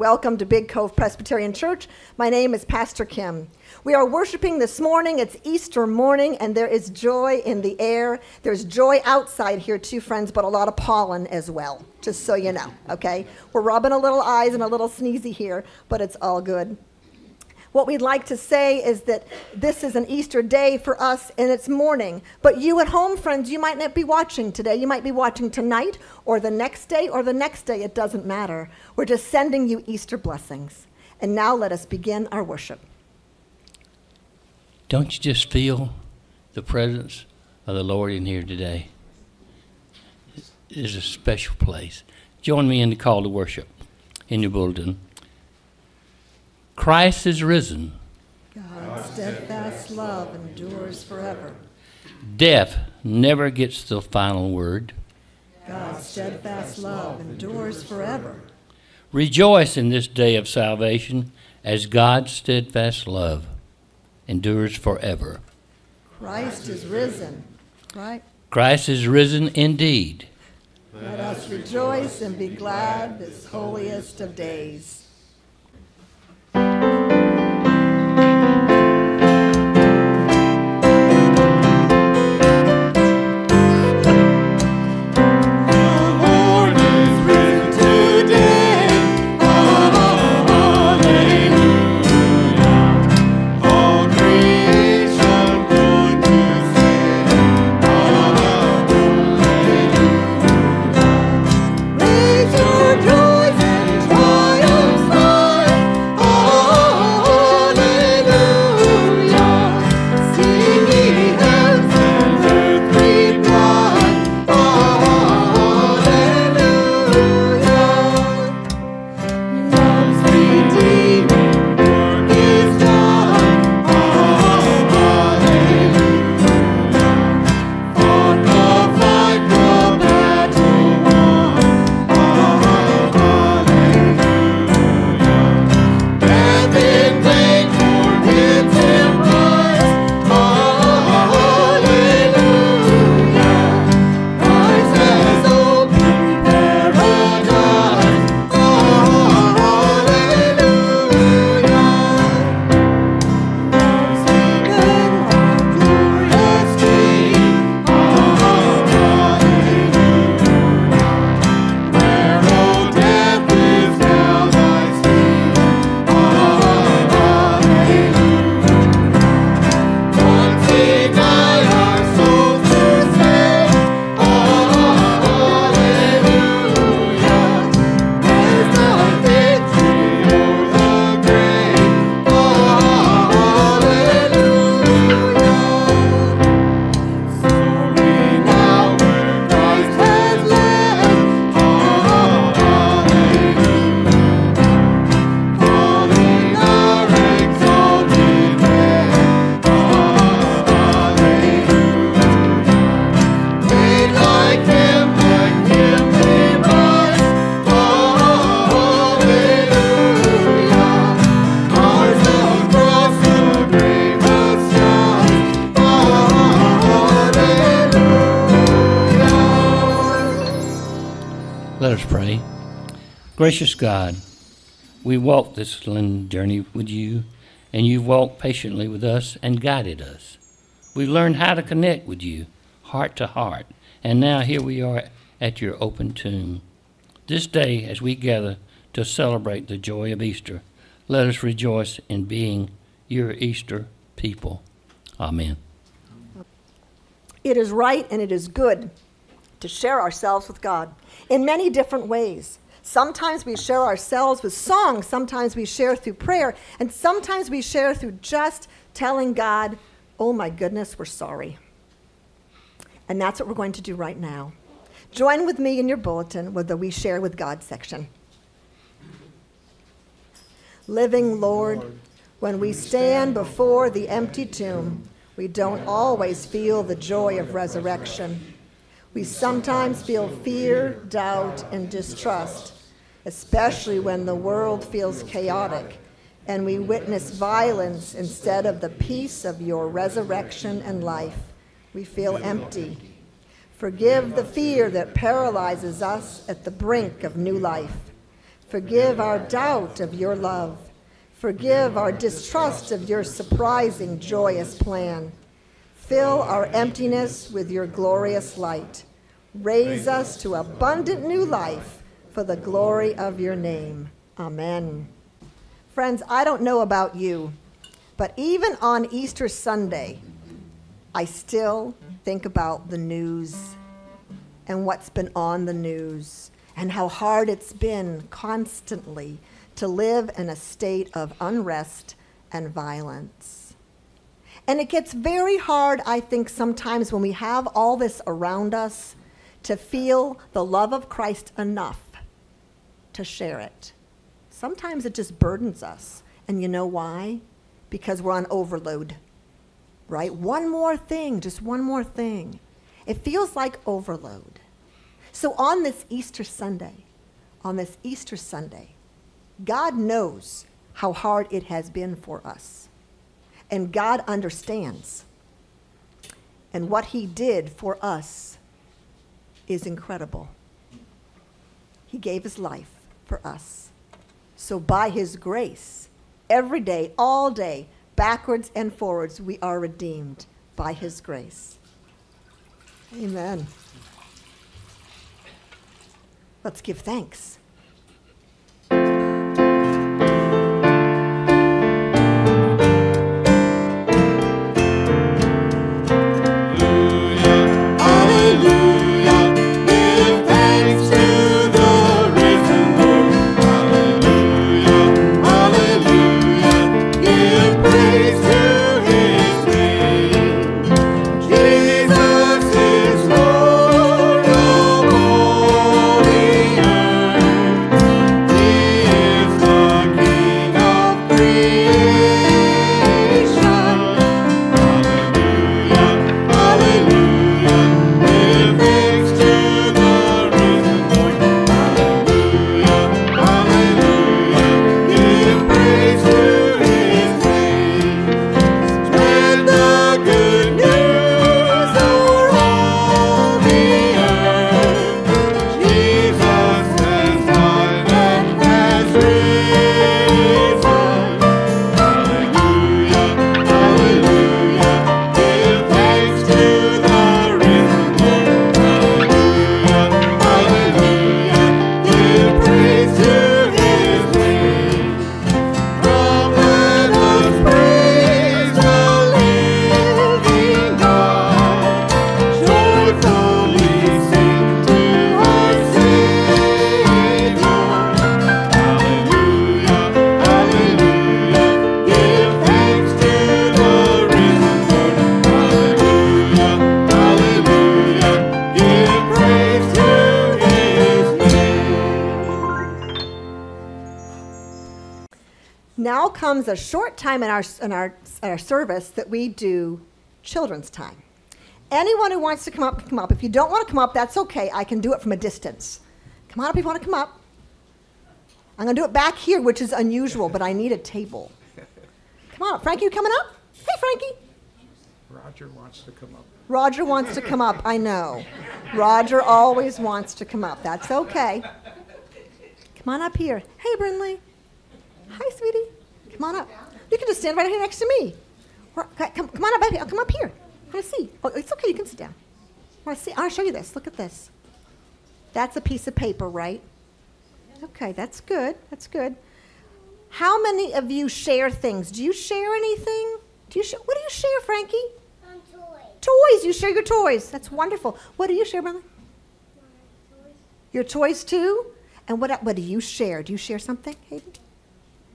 Welcome to Big Cove Presbyterian Church. My name is Pastor Kim. We are worshiping this morning. It's Easter morning, and there is joy in the air. There's joy outside here, too, friends, but a lot of pollen as well, just so you know, okay? We're rubbing a little eyes and a little sneezy here, but it's all good. What we'd like to say is that this is an Easter day for us and it's morning. But you at home, friends, you might not be watching today. You might be watching tonight or the next day or the next day. It doesn't matter. We're just sending you Easter blessings. And now let us begin our worship. Don't you just feel the presence of the Lord in here today? It is a special place. Join me in the call to worship in your bulletin. Christ is risen. God's steadfast love endures forever. Death never gets the final word. God's steadfast love endures forever. Rejoice in this day of salvation as God's steadfast love endures forever. Christ is risen, right? Christ is risen indeed. Let us rejoice and be glad this holiest of days. Gracious God, we walked this journey with you, and you've walked patiently with us and guided us. We learned how to connect with you, heart to heart, and now here we are at your open tomb. This day, as we gather to celebrate the joy of Easter, let us rejoice in being your Easter people. Amen. It is right and it is good to share ourselves with God in many different ways. Sometimes we share ourselves with song, sometimes we share through prayer, and sometimes we share through just telling God, oh my goodness, we're sorry. And that's what we're going to do right now. Join with me in your bulletin with the We Share with God section. Living Lord, when we stand before the empty tomb, we don't always feel the joy of resurrection. We sometimes feel fear, doubt, and distrust especially when the world feels chaotic and we witness violence instead of the peace of your resurrection and life. We feel empty. Forgive the fear that paralyzes us at the brink of new life. Forgive our doubt of your love. Forgive our distrust of your surprising, joyous plan. Fill our emptiness with your glorious light. Raise us to abundant new life for the glory of your name. Amen. Friends, I don't know about you, but even on Easter Sunday, I still think about the news and what's been on the news and how hard it's been constantly to live in a state of unrest and violence. And it gets very hard, I think, sometimes when we have all this around us to feel the love of Christ enough to share it. Sometimes it just burdens us. And you know why? Because we're on overload, right? One more thing, just one more thing. It feels like overload. So on this Easter Sunday, on this Easter Sunday, God knows how hard it has been for us. And God understands. And what He did for us is incredible. He gave His life for us. So by His grace, every day, all day, backwards and forwards, we are redeemed by His grace. Amen. Let's give thanks. A short time in our, in our, in our service that we do children's time. Anyone who wants to come up, come up. If you don't want to come up, that's okay. I can do it from a distance. Come on up if you want to come up. I'm going to do it back here, which is unusual, but I need a table. Come on up. Frankie, you coming up? Hey, Frankie. Roger wants to come up. Roger wants to come up, I know. Roger always wants to come up. That's okay. Come on up here. Hey, Brinley. Hi, sweetie. Come on up. You can just stand right here next to me. Or, come, come on up. I'll come up here. I want to see. Oh, it's okay. You can sit down. I want to see. I want to show you this. Look at this. That's a piece of paper, right? Okay, that's good. That's good. How many of you share things? Do you share anything? Do you share? What do you share, Frankie? Um, toys. Toys. You share your toys. That's wonderful. What do you share, brother? Toys. Your toys too. And what? What do you share? Do you share something, Hayden?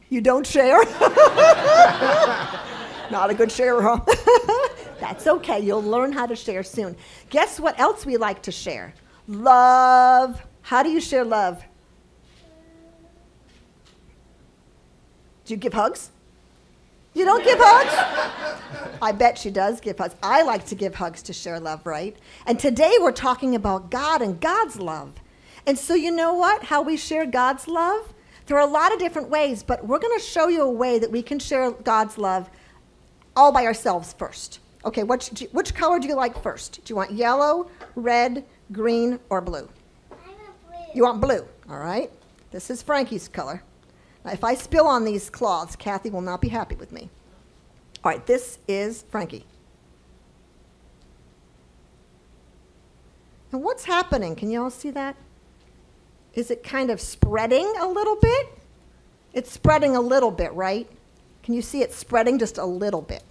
You don't share? Not a good sharer, huh? That's okay. You'll learn how to share soon. Guess what else we like to share? Love. How do you share love? Do you give hugs? You don't give hugs? I bet she does give hugs. I like to give hugs to share love, right? And today we're talking about God and God's love. And so, you know what? How we share God's love? There are a lot of different ways, but we're going to show you a way that we can share God's love all by ourselves first. Okay, which, which color do you like first? Do you want yellow, red, green, or blue? I want blue. You want blue, all right? This is Frankie's color. Now, if I spill on these cloths, Kathy will not be happy with me. All right, this is Frankie. And what's happening? Can you all see that? Is it kind of spreading a little bit? It's spreading a little bit, right? Can you see it spreading just a little bit?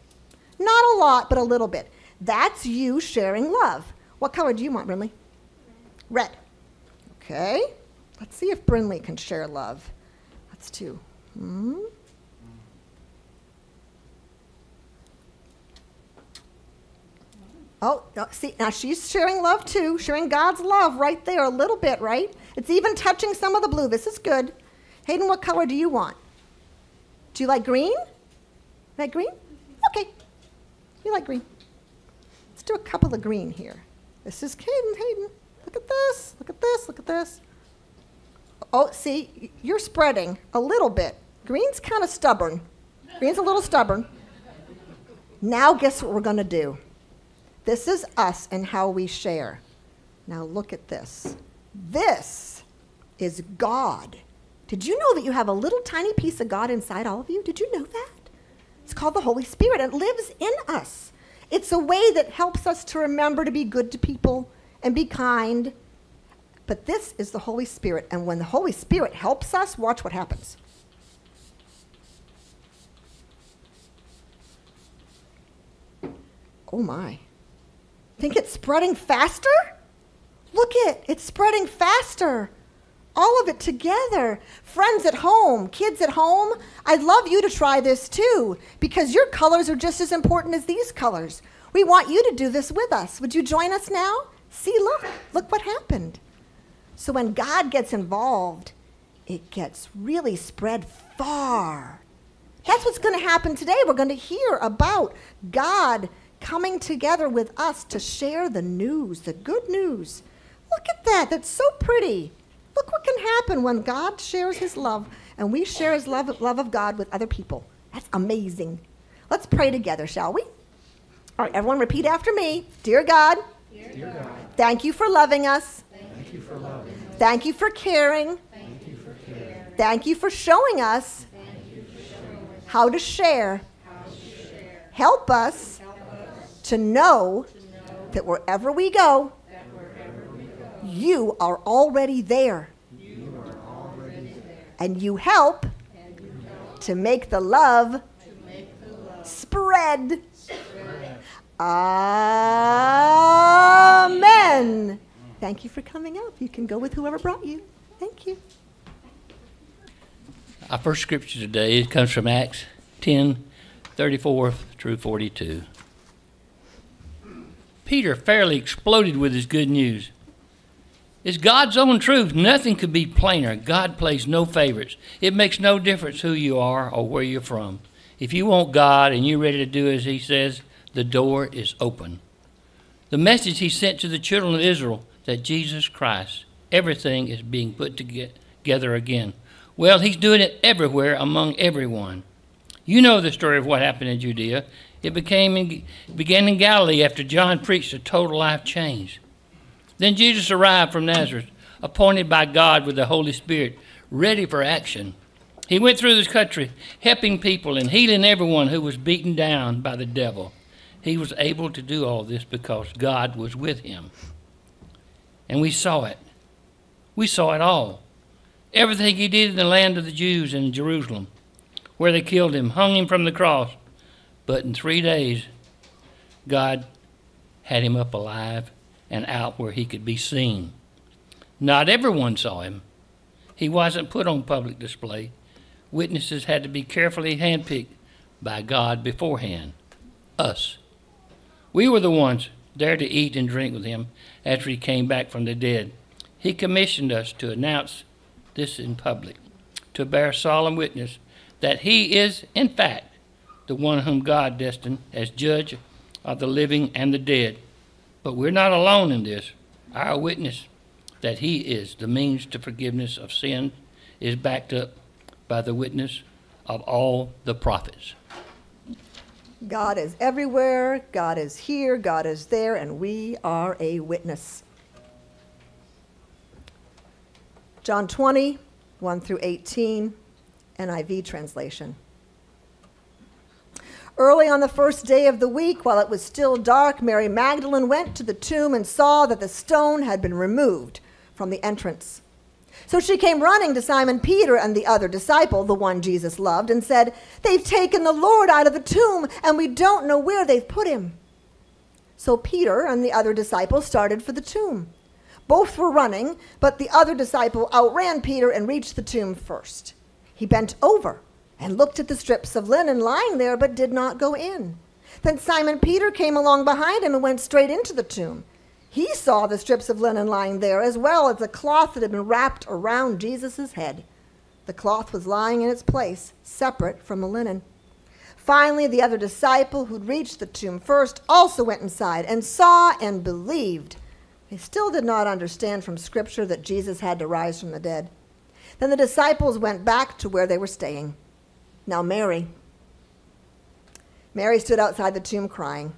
Not a lot, but a little bit. That's you sharing love. What color do you want, Brinley? Red. Okay. Let's see if Brinley can share love. That's two. Hmm. Oh, see, now she's sharing love too, sharing God's love right there, a little bit, right? It's even touching some of the blue. This is good. Hayden, what color do you want? Do you like green? Like green? Okay. You like green. Let's do a couple of green here. This is Hayden, Hayden. Look at this, look at this, look at this. Oh, see, you're spreading a little bit. Green's kind of stubborn. Green's a little stubborn. Now, guess what we're going to do? This is us and how we share. Now, look at this. This is God. Did you know that you have a little tiny piece of God inside all of you? Did you know that? It's called the Holy Spirit and it lives in us. It's a way that helps us to remember to be good to people and be kind. But this is the Holy Spirit. And when the Holy Spirit helps us, watch what happens. Oh my. Think it's spreading faster? Look it, it's spreading faster. All of it together. Friends at home, kids at home, I'd love you to try this too because your colors are just as important as these colors. We want you to do this with us. Would you join us now? See, look, look what happened. So when God gets involved, it gets really spread far. That's what's going to happen today. We're going to hear about God coming together with us to share the news, the good news. Look at that. That's so pretty. Look what can happen when God shares his love and we share his love, love of God with other people. That's amazing. Let's pray together, shall we? All right, everyone repeat after me. Dear God, Dear God, thank you for loving us. thank you for loving us. Thank you for caring. Thank you for caring. Thank you for showing us how to share. Help us to know that wherever we go, you are already there. And you help to make the love spread. Amen. Thank you for coming up. You can go with whoever brought you. Thank you. Our first scripture today comes from Acts 10 34 through 42. Peter fairly exploded with his good news. It's God's own truth. Nothing could be plainer. God plays no favorites. It makes no difference who you are or where you're from. If you want God and you're ready to do as He says, the door is open. The message He sent to the children of Israel that Jesus Christ, everything is being put together again. Well, He's doing it everywhere among everyone. You know the story of what happened in Judea. It became in, began in Galilee after John preached a total life change. Then Jesus arrived from Nazareth, appointed by God with the Holy Spirit, ready for action. He went through this country, helping people and healing everyone who was beaten down by the devil. He was able to do all this because God was with him. And we saw it. We saw it all. Everything he did in the land of the Jews in Jerusalem, where they killed him, hung him from the cross. But in three days, God had him up alive and out where he could be seen. Not everyone saw him. He wasn't put on public display. Witnesses had to be carefully handpicked by God beforehand. Us. We were the ones there to eat and drink with him after he came back from the dead. He commissioned us to announce this in public, to bear solemn witness that he is, in fact, the one whom God destined as judge of the living and the dead. But we're not alone in this. Our witness that he is the means to forgiveness of sin is backed up by the witness of all the prophets. God is everywhere, God is here, God is there, and we are a witness. John 20, 1 through 18, NIV translation. Early on the first day of the week, while it was still dark, Mary Magdalene went to the tomb and saw that the stone had been removed from the entrance. So she came running to Simon Peter and the other disciple, the one Jesus loved, and said, They've taken the Lord out of the tomb, and we don't know where they've put him. So Peter and the other disciple started for the tomb. Both were running, but the other disciple outran Peter and reached the tomb first. He bent over and looked at the strips of linen lying there, but did not go in. Then Simon Peter came along behind him and went straight into the tomb. He saw the strips of linen lying there, as well as the cloth that had been wrapped around Jesus' head. The cloth was lying in its place, separate from the linen. Finally, the other disciple who'd reached the tomb first also went inside and saw and believed. They still did not understand from Scripture that Jesus had to rise from the dead. Then the disciples went back to where they were staying. Now, Mary. Mary stood outside the tomb crying.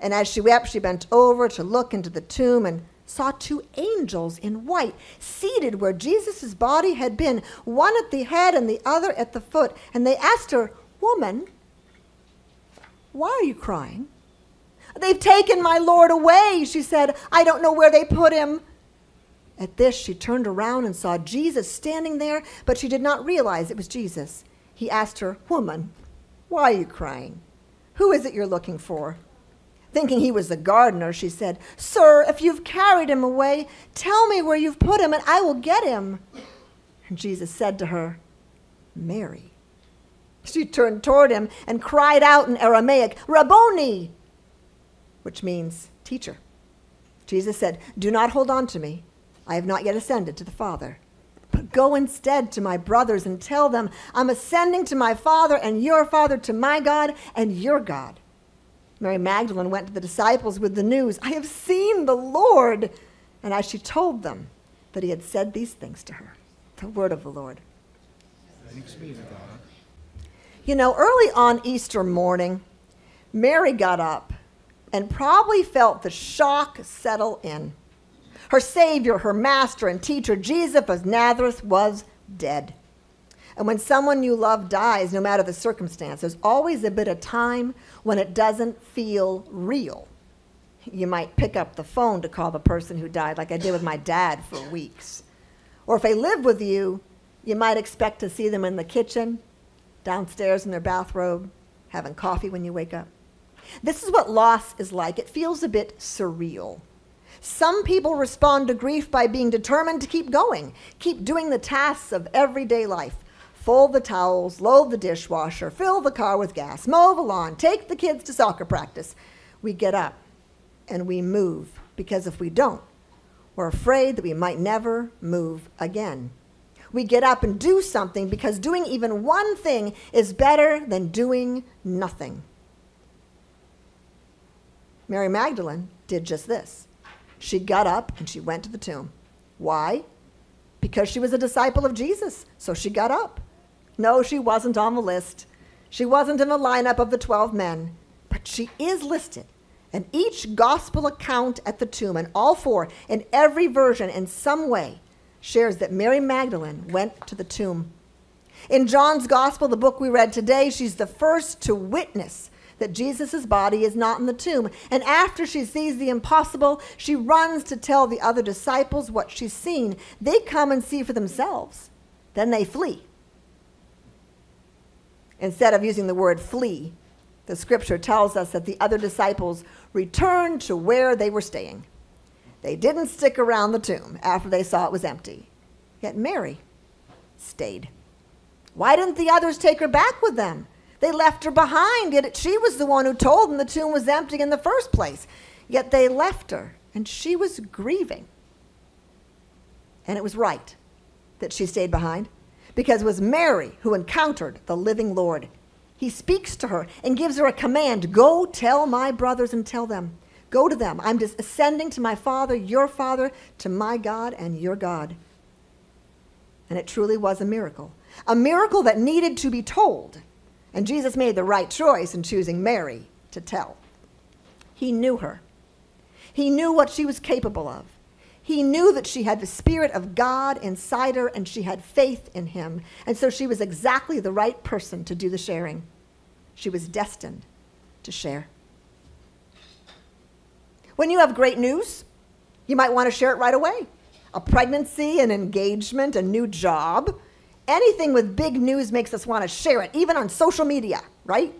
And as she wept, she bent over to look into the tomb and saw two angels in white seated where Jesus' body had been, one at the head and the other at the foot. And they asked her, Woman, why are you crying? They've taken my Lord away, she said. I don't know where they put him. At this, she turned around and saw Jesus standing there, but she did not realize it was Jesus. He asked her, Woman, why are you crying? Who is it you're looking for? Thinking he was the gardener, she said, Sir, if you've carried him away, tell me where you've put him, and I will get him. And Jesus said to her, Mary. She turned toward him and cried out in Aramaic, Rabboni, which means teacher. Jesus said, Do not hold on to me. I have not yet ascended to the Father. Go instead to my brothers and tell them, I'm ascending to my Father and your Father, to my God and your God. Mary Magdalene went to the disciples with the news, I have seen the Lord. And as she told them that he had said these things to her, the word of the Lord. Thanks be to God. You know, early on Easter morning, Mary got up and probably felt the shock settle in. Her Savior, her Master and teacher, Jesus of Nazareth, was dead. And when someone you love dies, no matter the circumstance, there's always a bit of time when it doesn't feel real. You might pick up the phone to call the person who died, like I did with my dad for weeks. Or if they live with you, you might expect to see them in the kitchen, downstairs in their bathrobe, having coffee when you wake up. This is what loss is like. It feels a bit surreal. Some people respond to grief by being determined to keep going, keep doing the tasks of everyday life. Fold the towels, load the dishwasher, fill the car with gas, mow the lawn, take the kids to soccer practice. We get up and we move because if we don't, we're afraid that we might never move again. We get up and do something because doing even one thing is better than doing nothing. Mary Magdalene did just this. She got up and she went to the tomb. Why? Because she was a disciple of Jesus, so she got up. No, she wasn't on the list. She wasn't in the lineup of the 12 men, but she is listed. And each gospel account at the tomb, and all four, in every version in some way, shares that Mary Magdalene went to the tomb. In John's gospel, the book we read today, she's the first to witness that Jesus' body is not in the tomb. And after she sees the impossible, she runs to tell the other disciples what she's seen. They come and see for themselves. Then they flee. Instead of using the word flee, the scripture tells us that the other disciples returned to where they were staying. They didn't stick around the tomb after they saw it was empty. Yet Mary stayed. Why didn't the others take her back with them? They left her behind, yet she was the one who told them the tomb was empty in the first place. Yet they left her, and she was grieving. And it was right that she stayed behind because it was Mary who encountered the living Lord. He speaks to her and gives her a command Go tell my brothers and tell them. Go to them. I'm just ascending to my Father, your Father, to my God and your God. And it truly was a miracle. A miracle that needed to be told. And Jesus made the right choice in choosing Mary to tell. He knew her, he knew what she was capable of. He knew that she had the Spirit of God inside her and she had faith in him. And so she was exactly the right person to do the sharing. She was destined to share. When you have great news, you might want to share it right away. A pregnancy, an engagement, a new job. Anything with big news makes us want to share it, even on social media, right?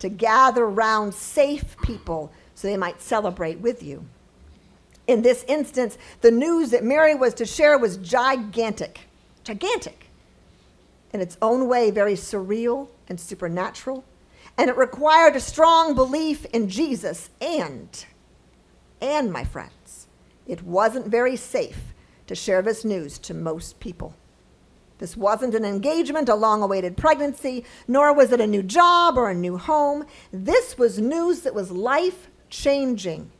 To gather around safe people so they might celebrate with you. In this instance, the news that Mary was to share was gigantic. Gigantic. In its own way, very surreal and supernatural. And it required a strong belief in Jesus and, and my friends, it wasn't very safe to share this news to most people. This wasn't an engagement, a long awaited pregnancy, nor was it a new job or a new home. This was news that was life changing.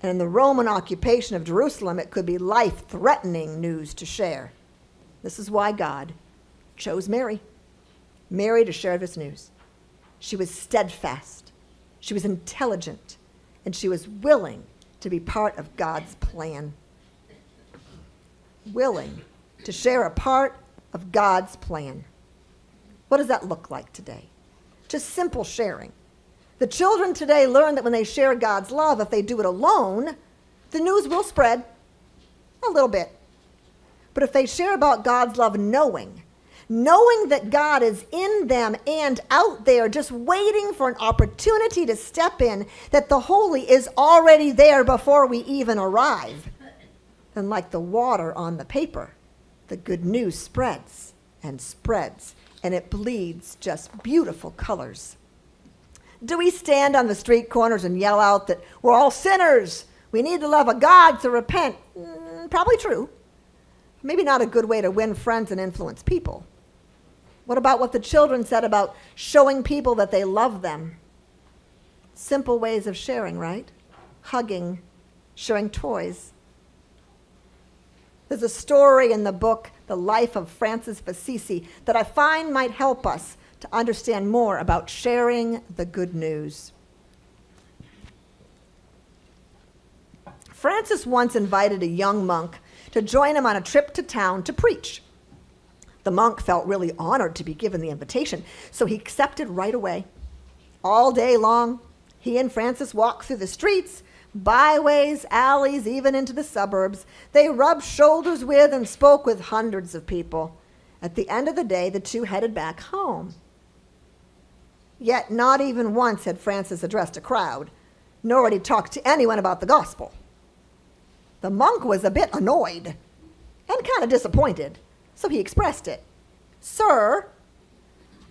And in the Roman occupation of Jerusalem, it could be life threatening news to share. This is why God chose Mary, Mary to share this news. She was steadfast, she was intelligent, and she was willing to be part of God's plan. Willing to share a part of God's plan. What does that look like today? Just simple sharing. The children today learn that when they share God's love, if they do it alone, the news will spread a little bit. But if they share about God's love knowing, knowing that God is in them and out there just waiting for an opportunity to step in, that the holy is already there before we even arrive, then like the water on the paper, the good news spreads and spreads and it bleeds just beautiful colors. Do we stand on the street corners and yell out that we're all sinners? We need the love of God to repent? Mm, probably true. Maybe not a good way to win friends and influence people. What about what the children said about showing people that they love them? Simple ways of sharing, right? Hugging, sharing toys. There's a story in the book, The Life of Francis of Assisi, that I find might help us to understand more about sharing the good news. Francis once invited a young monk to join him on a trip to town to preach. The monk felt really honored to be given the invitation, so he accepted right away. All day long, he and Francis walked through the streets, byways, alleys, even into the suburbs. They rubbed shoulders with and spoke with hundreds of people. At the end of the day, the two headed back home. Yet not even once had Francis addressed a crowd, nor had he talked to anyone about the gospel. The monk was a bit annoyed and kind of disappointed, so he expressed it. Sir,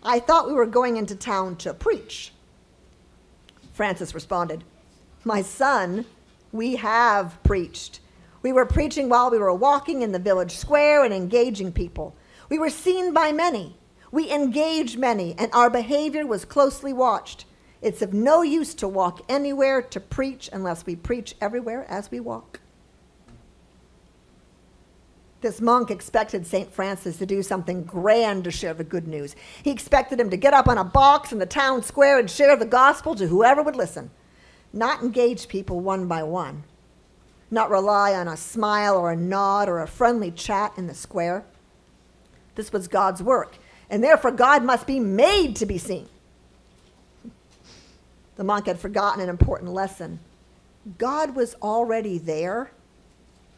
I thought we were going into town to preach. Francis responded, My son, we have preached. We were preaching while we were walking in the village square and engaging people. We were seen by many. We engaged many, and our behavior was closely watched. It's of no use to walk anywhere to preach unless we preach everywhere as we walk. This monk expected St. Francis to do something grand to share the good news. He expected him to get up on a box in the town square and share the gospel to whoever would listen, not engage people one by one, not rely on a smile or a nod or a friendly chat in the square. This was God's work, and therefore God must be made to be seen. The monk had forgotten an important lesson. God was already there,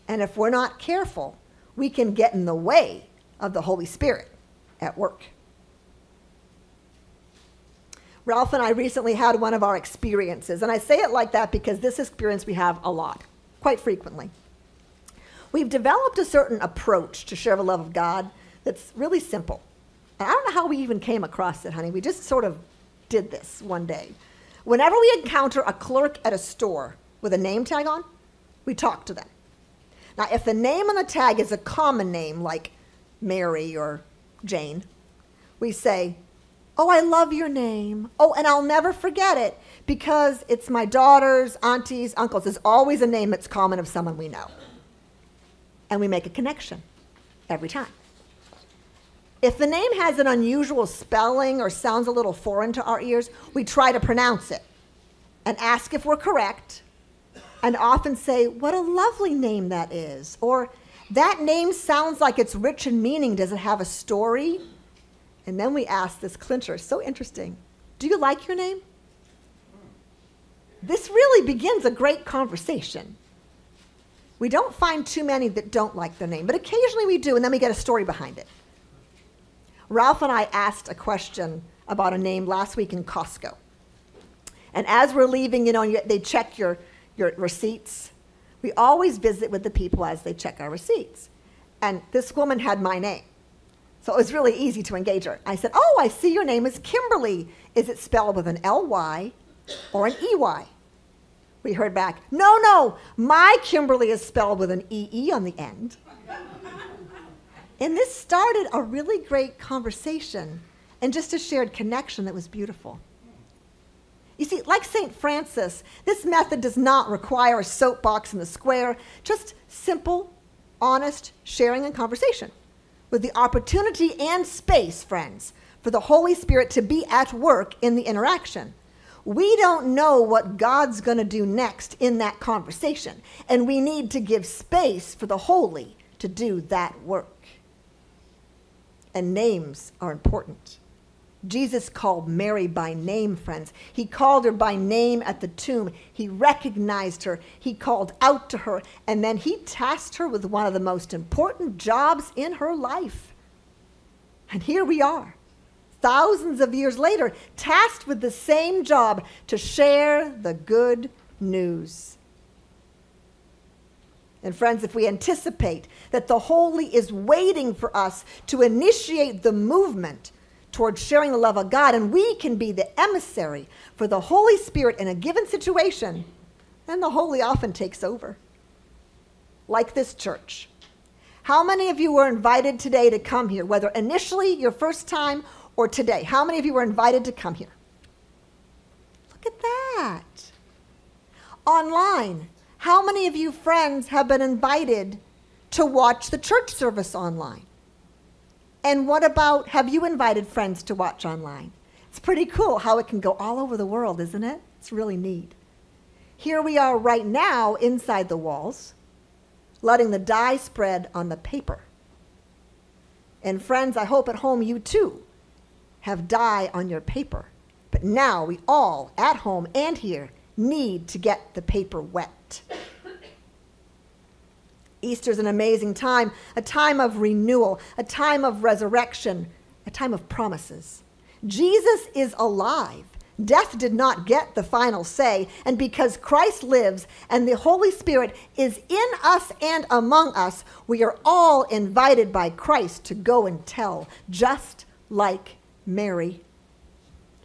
and if we're not careful, we can get in the way of the Holy Spirit at work. Ralph and I recently had one of our experiences, and I say it like that because this experience we have a lot, quite frequently. We've developed a certain approach to share the love of God that's really simple. And I don't know how we even came across it, honey. We just sort of did this one day. Whenever we encounter a clerk at a store with a name tag on, we talk to them. Now, if the name on the tag is a common name like Mary or Jane, we say, Oh, I love your name. Oh, and I'll never forget it because it's my daughter's, aunties, uncles. There's always a name that's common of someone we know. And we make a connection every time. If the name has an unusual spelling or sounds a little foreign to our ears, we try to pronounce it and ask if we're correct and often say, What a lovely name that is. Or, That name sounds like it's rich in meaning. Does it have a story? And then we ask this clincher, so interesting, Do you like your name? This really begins a great conversation. We don't find too many that don't like their name, but occasionally we do, and then we get a story behind it. Ralph and I asked a question about a name last week in Costco. And as we're leaving, you know, they check your, your receipts. We always visit with the people as they check our receipts. And this woman had my name. So it was really easy to engage her. I said, Oh, I see your name is Kimberly. Is it spelled with an L Y or an E Y? We heard back, No, no, my Kimberly is spelled with an E E on the end. And this started a really great conversation and just a shared connection that was beautiful. You see, like St. Francis, this method does not require a soapbox in the square, just simple, honest sharing and conversation with the opportunity and space, friends, for the Holy Spirit to be at work in the interaction. We don't know what God's going to do next in that conversation, and we need to give space for the Holy to do that work. And names are important. Jesus called Mary by name, friends. He called her by name at the tomb. He recognized her. He called out to her. And then he tasked her with one of the most important jobs in her life. And here we are, thousands of years later, tasked with the same job to share the good news. And friends, if we anticipate that the Holy is waiting for us to initiate the movement towards sharing the love of God, and we can be the emissary for the Holy Spirit in a given situation, then the Holy often takes over. Like this church. How many of you were invited today to come here, whether initially your first time or today? How many of you were invited to come here? Look at that. Online, how many of you friends have been invited to watch the church service online? And what about have you invited friends to watch online? It's pretty cool how it can go all over the world, isn't it? It's really neat. Here we are right now inside the walls, letting the dye spread on the paper. And friends, I hope at home you too have dye on your paper. But now we all, at home and here, need to get the paper wet. Easter is an amazing time, a time of renewal, a time of resurrection, a time of promises. Jesus is alive. Death did not get the final say, and because Christ lives and the Holy Spirit is in us and among us, we are all invited by Christ to go and tell, just like Mary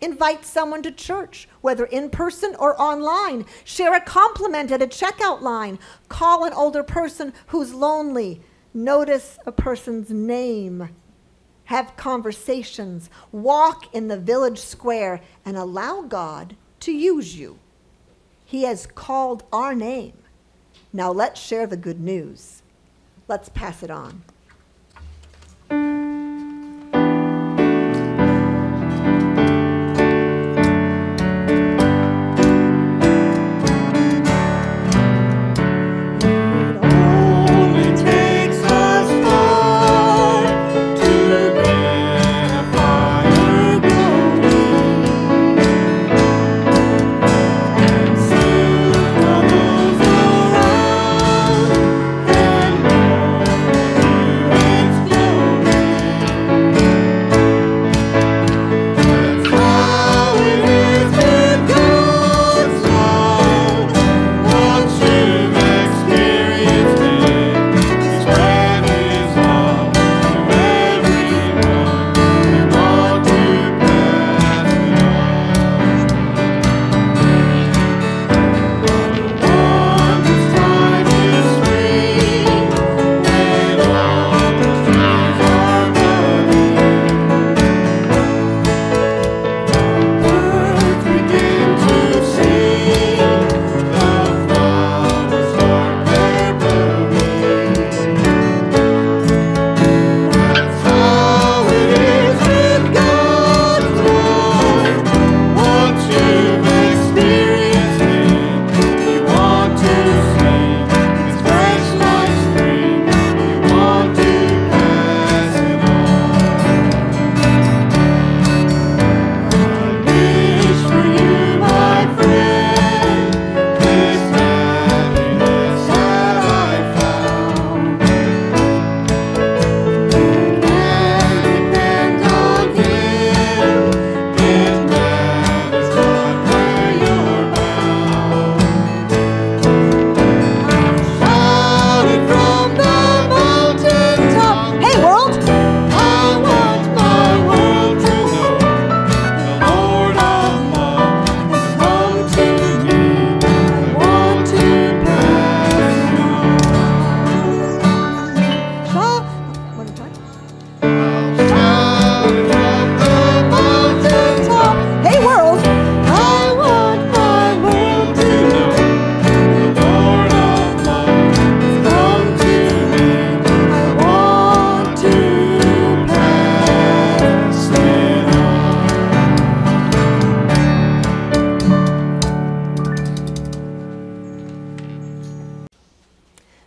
Invite someone to church, whether in person or online. Share a compliment at a checkout line. Call an older person who's lonely. Notice a person's name. Have conversations. Walk in the village square and allow God to use you. He has called our name. Now let's share the good news. Let's pass it on.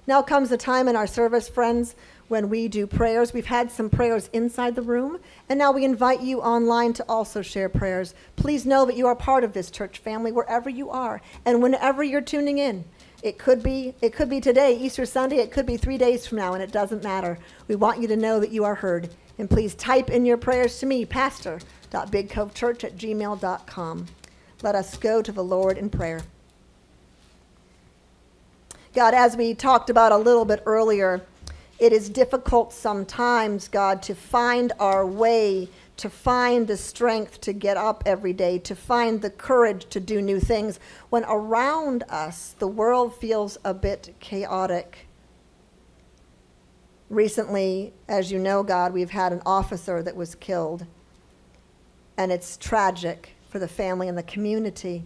Now comes the time in our service, friends, when we do prayers. We've had some prayers inside the room, and now we invite you online to also share prayers. Please know that you are part of this church family wherever you are and whenever you're tuning in. It could be it could be today, Easter Sunday, it could be 3 days from now and it doesn't matter. We want you to know that you are heard. And please type in your prayers to me, pastor.bigcovechurch at gmail.com. Let us go to the Lord in prayer. God, as we talked about a little bit earlier, it is difficult sometimes, God, to find our way, to find the strength to get up every day, to find the courage to do new things when around us the world feels a bit chaotic. Recently, as you know, God, we've had an officer that was killed, and it's tragic for the family and the community.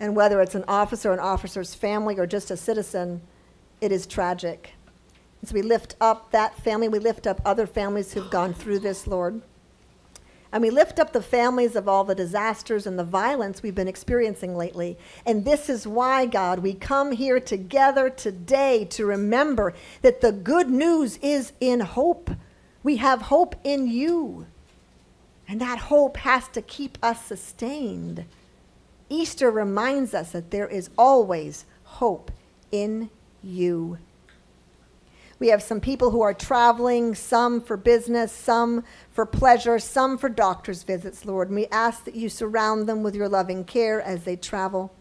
And whether it's an officer, an officer's family, or just a citizen, it is tragic. And so we lift up that family. We lift up other families who've gone through this, Lord. And we lift up the families of all the disasters and the violence we've been experiencing lately. And this is why, God, we come here together today to remember that the good news is in hope. We have hope in you. And that hope has to keep us sustained. Easter reminds us that there is always hope in you. We have some people who are traveling, some for business, some for pleasure, some for doctor's visits, Lord. And we ask that you surround them with your loving care as they travel.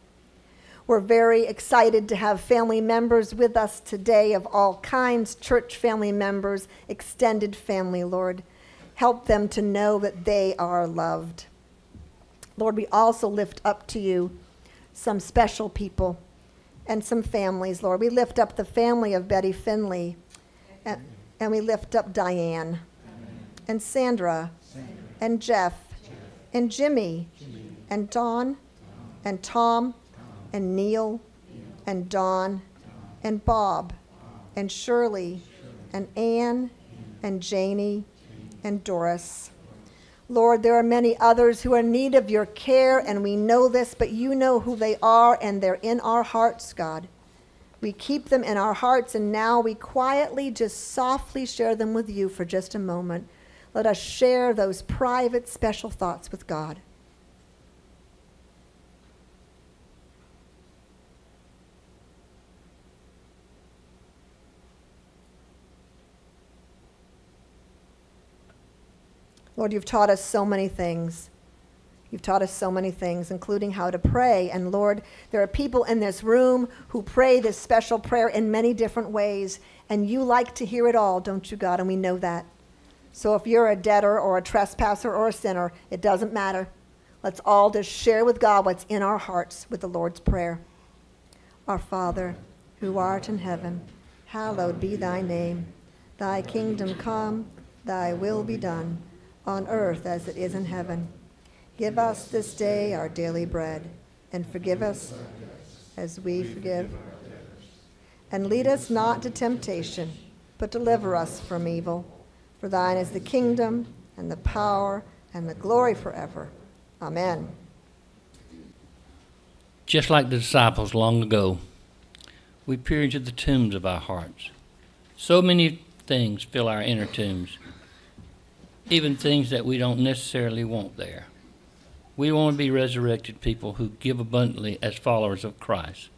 We're very excited to have family members with us today of all kinds church family members, extended family, Lord. Help them to know that they are loved. Lord, we also lift up to you some special people and some families, Lord. We lift up the family of Betty Finley, and, and we lift up Diane, and Sandra, and Jeff, and Jimmy, and Dawn, and Tom, and Neil, and Dawn, and Bob, and Shirley, and Anne, and Janie, and Doris. Lord, there are many others who are in need of your care, and we know this, but you know who they are, and they're in our hearts, God. We keep them in our hearts, and now we quietly, just softly share them with you for just a moment. Let us share those private, special thoughts with God. Lord, you've taught us so many things. You've taught us so many things, including how to pray. And Lord, there are people in this room who pray this special prayer in many different ways. And you like to hear it all, don't you, God? And we know that. So if you're a debtor or a trespasser or a sinner, it doesn't matter. Let's all just share with God what's in our hearts with the Lord's Prayer. Our Father, who art in heaven, hallowed be thy name. Thy kingdom come, thy will be done, on earth as it is in heaven. Give us this day our daily bread, and forgive us as we forgive. And lead us not to temptation, but deliver us from evil. For thine is the kingdom, and the power, and the glory forever. Amen. Just like the disciples long ago, we peer into the tombs of our hearts. So many things fill our inner tombs, even things that we don't necessarily want there. We want to be resurrected people who give abundantly as followers of Christ.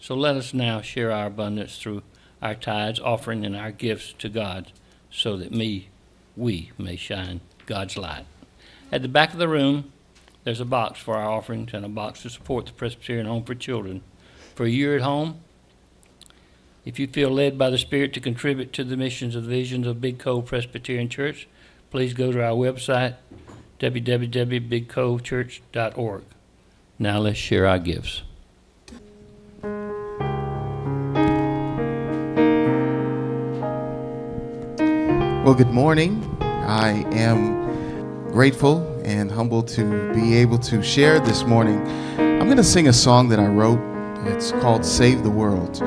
So let us now share our abundance through our tithes, offering, and our gifts to God, so that me, we may shine God's light. At the back of the room, there's a box for our offerings and a box to support the Presbyterian Home for Children. For a year at home, if you feel led by the Spirit to contribute to the missions of visions of Big Cove Presbyterian Church, please go to our website, www.bigcovechurch.org. Now let's share our gifts. Well, good morning. I am grateful and humbled to be able to share this morning. I'm going to sing a song that I wrote. It's called Save the World.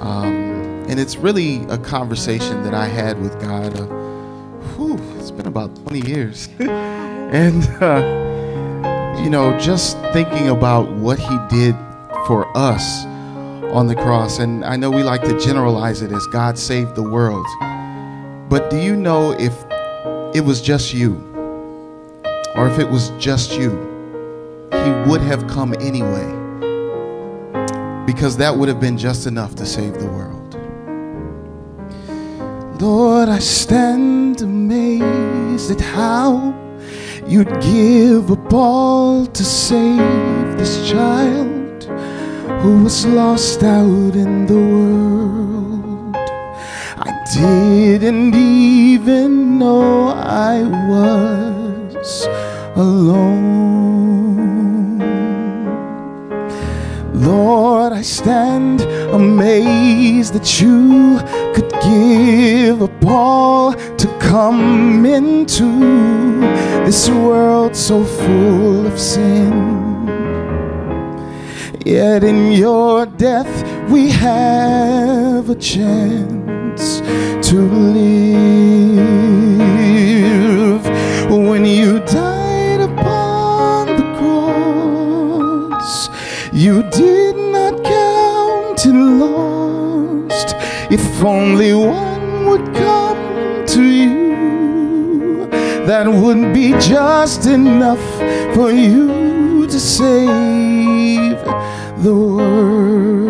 Um, and it's really a conversation that I had with God. Uh, whew, it's been about 20 years. and, uh, you know, just thinking about what He did for us on the cross. And I know we like to generalize it as God saved the world. But do you know if it was just you, or if it was just you, He would have come anyway? Because that would have been just enough to save the world. Lord, I stand amazed at how you'd give up all to save this child who was lost out in the world. I didn't even know I was alone. Lord, I stand amazed that you give up all to come into this world so full of sin. Yet in your death we have a chance to live. When you died upon the cross, you did not count it lost. If only one would come to you, that would be just enough for you to save the world.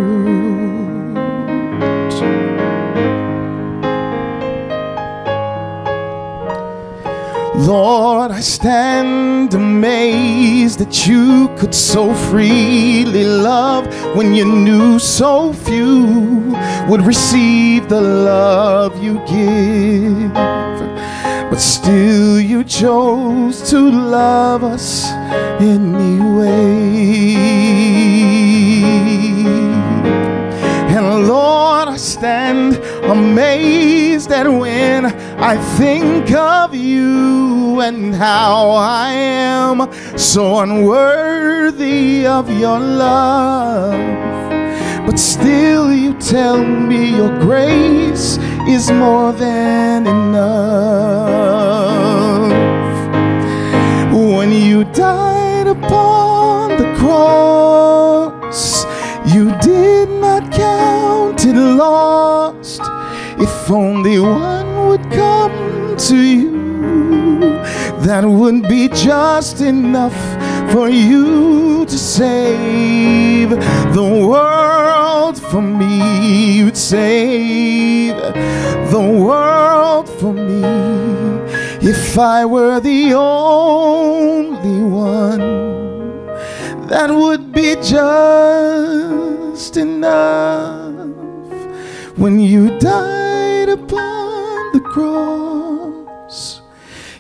Lord, I stand amazed that you could so freely love when you knew so few would receive the love you give. But still, you chose to love us anyway. I stand amazed that when I think of you and how I am so unworthy of your love. But still, you tell me your grace is more than enough. When you died lost. If only one would come to you, that would be just enough for you to save the world for me. You'd save the world for me if I were the only one that would be just enough when you died upon the cross.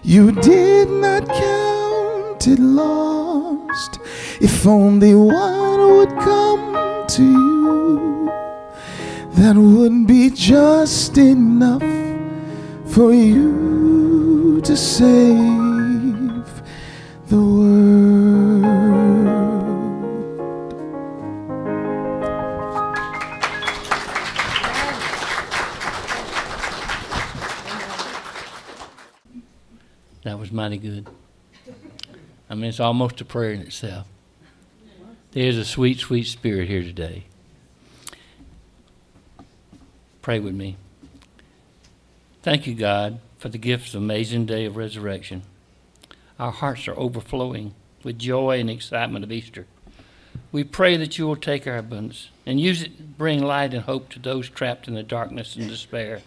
You did not count it lost. If only one would come to you, that would be just enough for you to save the world. That was mighty good. I mean, it's almost a prayer in itself. There's a sweet, sweet spirit here today. Pray with me. Thank you, God, for the gift of amazing day of resurrection. Our hearts are overflowing with joy and excitement of Easter. We pray that you will take our abundance and use it to bring light and hope to those trapped in the darkness and despair.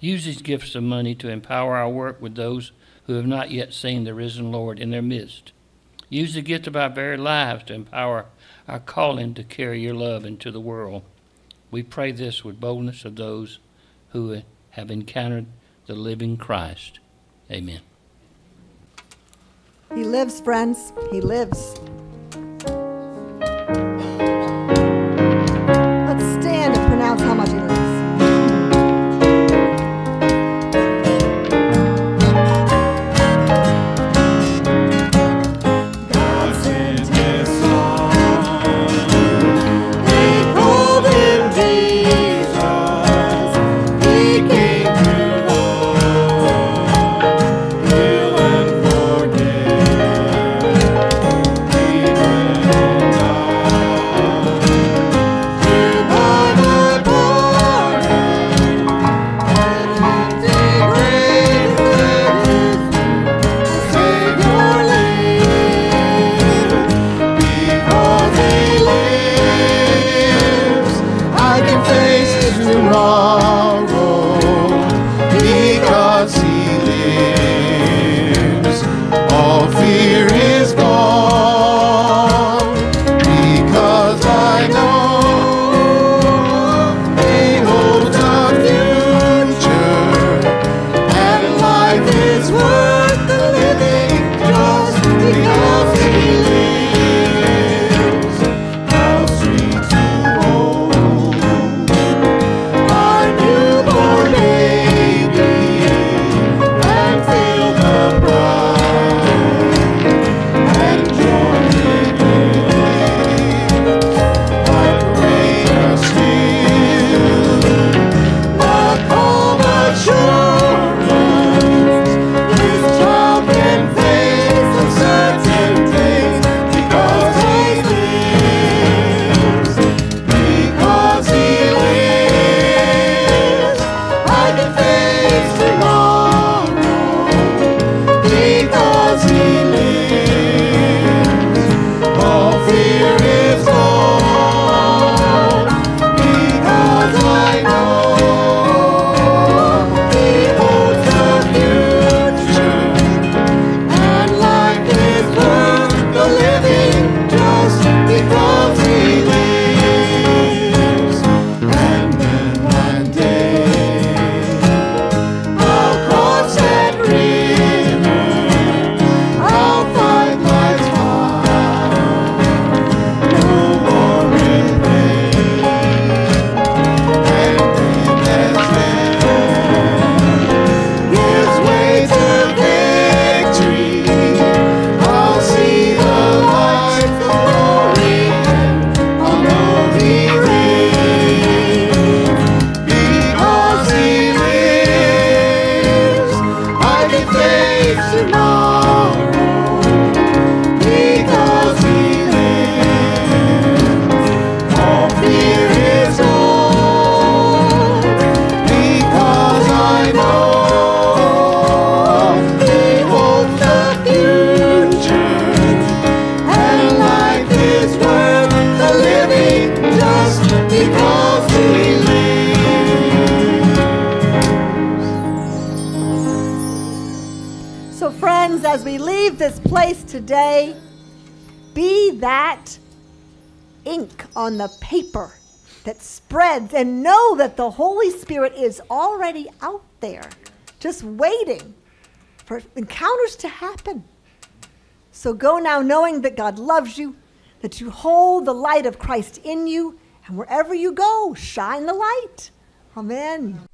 Use these gifts of money to empower our work with those who have not yet seen the risen Lord in their midst. Use the gift of our very lives to empower our calling to carry your love into the world. We pray this with boldness of those who have encountered the living Christ. Amen. He lives, friends. He lives. Today, be that ink on the paper that spreads and know that the Holy Spirit is already out there, just waiting for encounters to happen. So go now knowing that God loves you, that you hold the light of Christ in you, and wherever you go, shine the light. Amen.